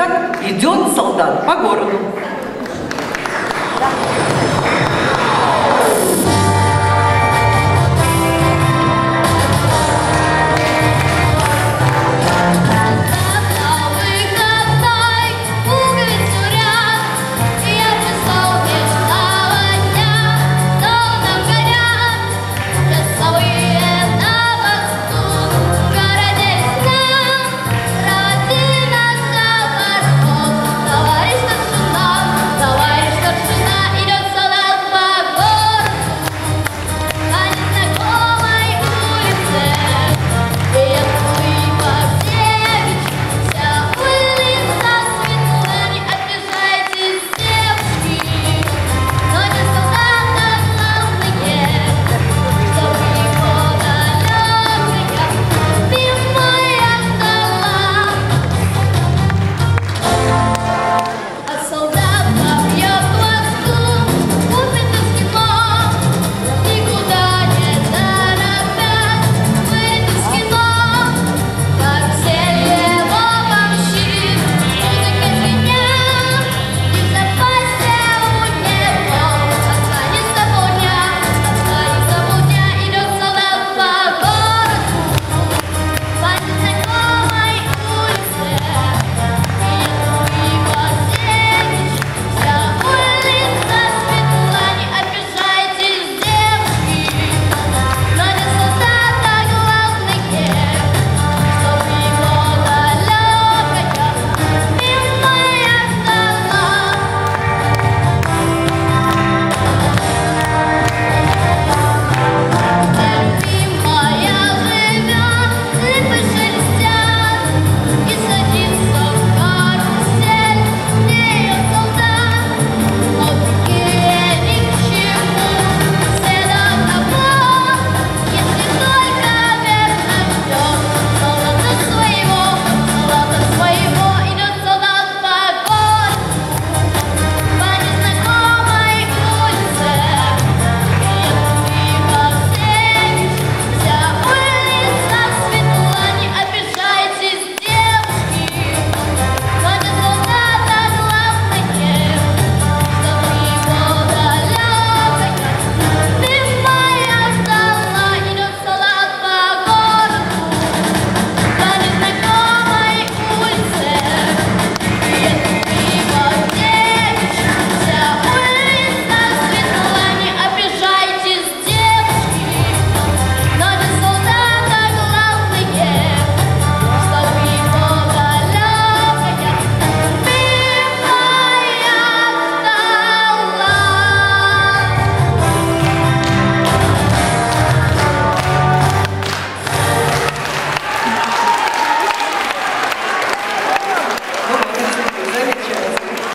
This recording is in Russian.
Так идет солдат по городу.